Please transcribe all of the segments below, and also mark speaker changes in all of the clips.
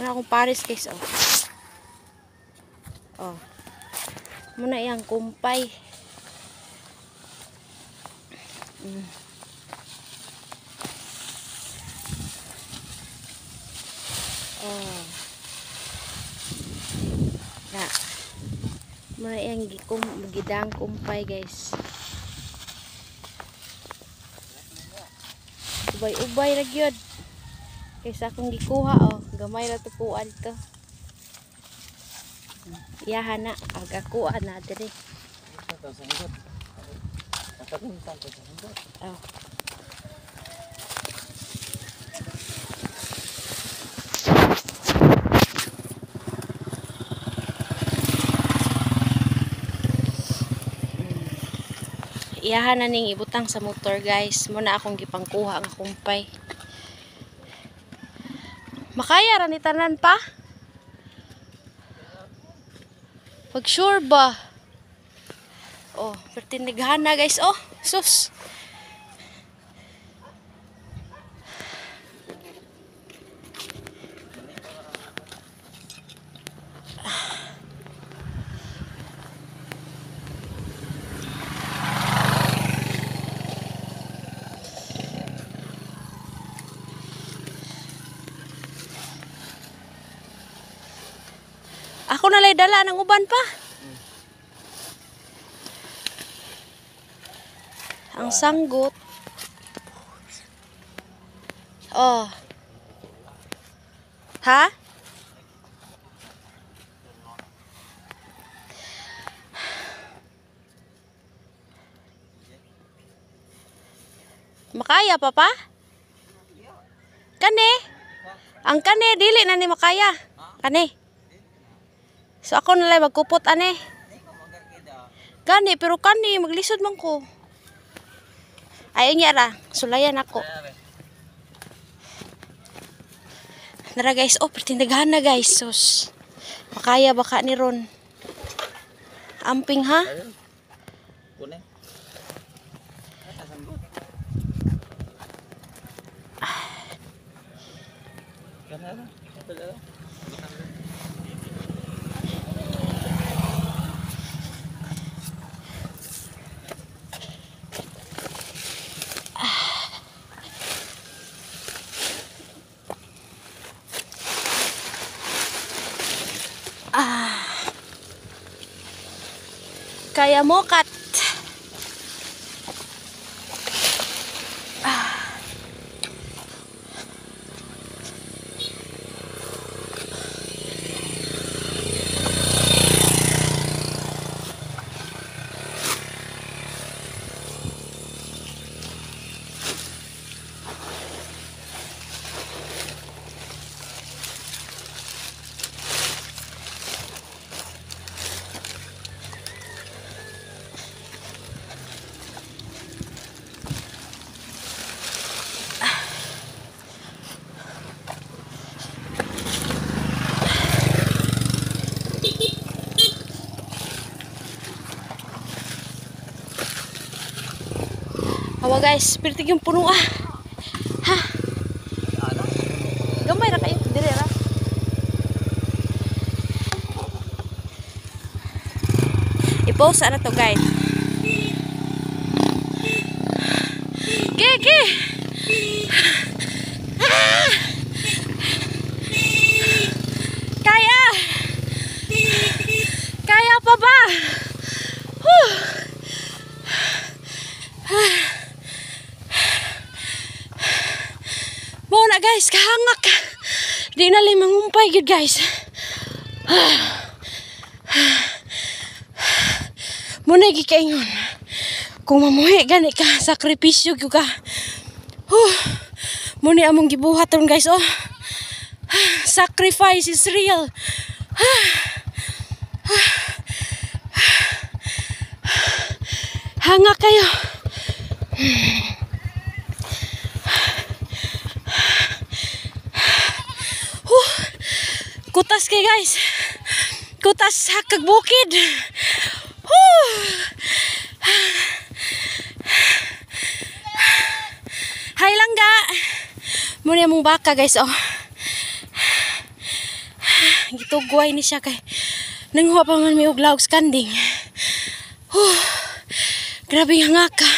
Speaker 1: Muna akong pares guys, oh. Oh. Muna yang kumpay. Mm. Oh. Na. Muna yang gikum gidang kumpay guys. Ubay-ubay ra gyud. Kaysa akong gikuha oh, gamay ra to puan to. Iyahan na, agakuha na diri. Oh. Iyahan na ning ibutang sa motor guys. Muna akong gipangkuha nga kumpay. Makaya ra ni tanan pa? Pag sure ba? Oh, pertinighan na guys. Oh, sus. Ako na lay dala ng uban pa. Ang sanggot. Oh. Ha? Makaya pa pa? Kani? Ang kani dili na ni makaya. Kani? So ako na lang magkupot ane. Gani pero kani maglisod man ko. Ay niya ra, sulayan ako. Nara guys, oh pertindagahan na guys. Sus. Makaya baka ni Ron. Amping ha? Kaya mo kat. Guys, pirtig yung puno ah. Ha? Gamay ra kayo, dire ra. I-post na to guys. Ke. Ah! Kaya. Kaya pa ba? Whew. Mo na guys, kahangak. Di na lang mangumpay gyud guys. Mo na gikaingon. Kung mamuhi gani ka, sakripisyo gyud ka. Huh. Mo ni among gibuhat ron guys oh. Sacrifice is real. Hanga kayo. Huh. Kutas kay guys. Kutas hakag bukid. Huh. Hay lang ga. Muna mong baka guys oh. tugway ni siya kay nanguha pa man og laog skanding. Huh. Grabe nga nga ka.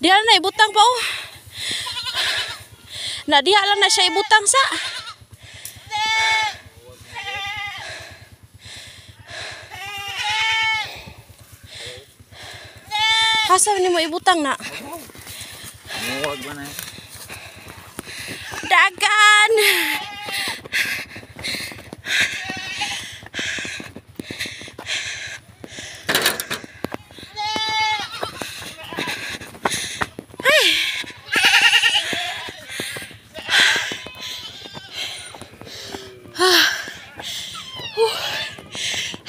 Speaker 1: Di na ibutang pa oh. Na diha lang na siya ibutang sa. Asa ni mo ibutang na?
Speaker 2: Na?
Speaker 1: Dagan! Ah. Huh.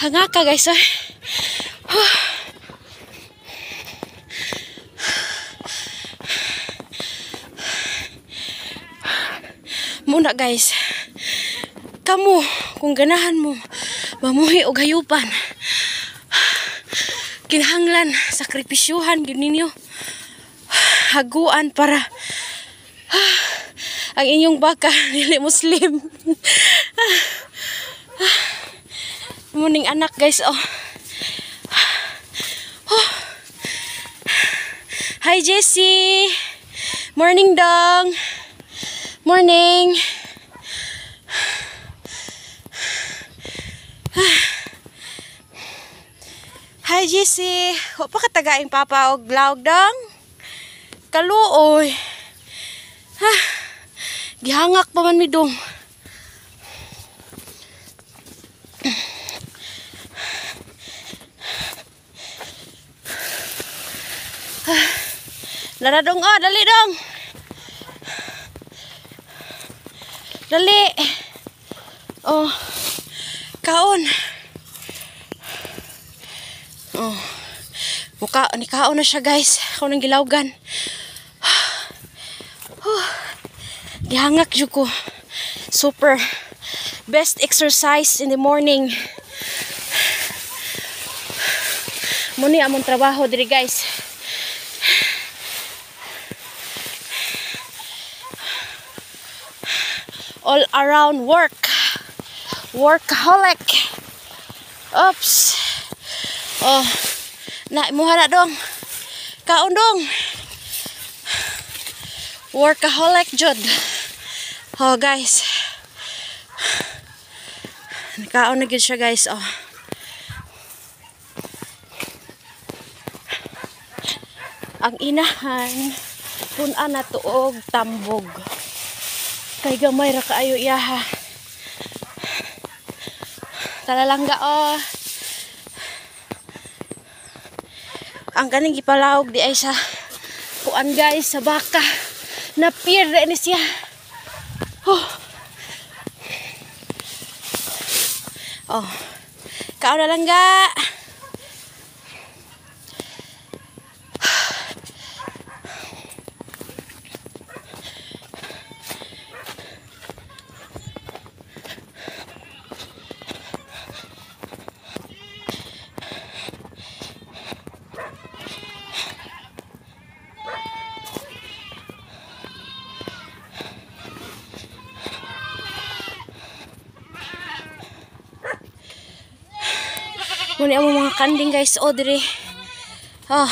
Speaker 1: Hanga ka guys. Huh. Muna guys. Kamu kung ganahan mo mamuhi og hayupan. Kinahanglan sakripisyuhan gyud. Haguan para ang inyong baka dili muslim. Muning anak guys oh. oh. Hi Jessie. Morning dong. Morning. Hi Jessie. Wa pa katagaing papa og vlog dong. Kaluoy. Ha. Gihangak pa man mi dong. Lara dong oh, dali dong. Dali. Oh. Kaon. Oh. Muka ni kaon na siya guys. Ako nang gilawgan. Huh. Gihangak jud ko. Super. Best exercise in the morning. Muni among trabaho diri guys. All around work. Workaholic. Oops. Oh. Na, imuha na dong. Kaon dong. Workaholic jud. Oh guys. Nakaon na gid siya guys. Oh. Ang inahan punan na tuog tambog kay gamay ra kaayo iyaha. Talalangga oh. Ang kaning gipalawog di ay sa kuan guys sa baka. Na pier na ni siya. Oh. Oh. Kao na langga Muna mo mga kanding guys. O, diri. Oh.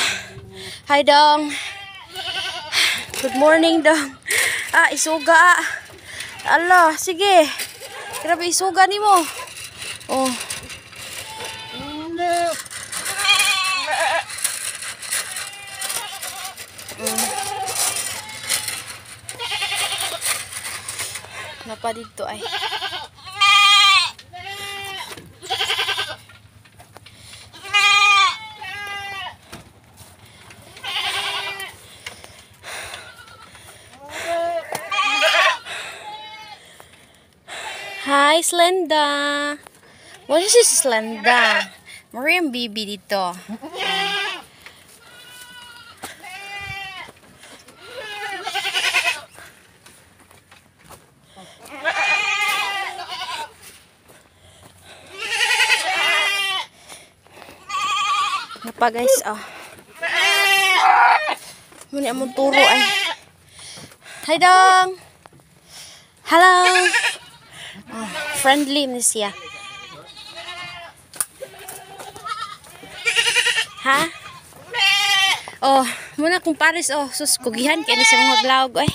Speaker 1: Hi, dong. Good morning, dong. Ah, isuga. ah. Ala, sige. Grabe, isuga ni mo. Oh. Napa dito ay. Hi, Slenda. Is this, Slenda? Mariam Bibi dito. Napa guys, oh. Muna among turo ay. Hi, dong. Hello. Oh, friendly ni siya. Ha? Oh, muna kung pares oh, sus kugihan kay ni sa mga vlog eh.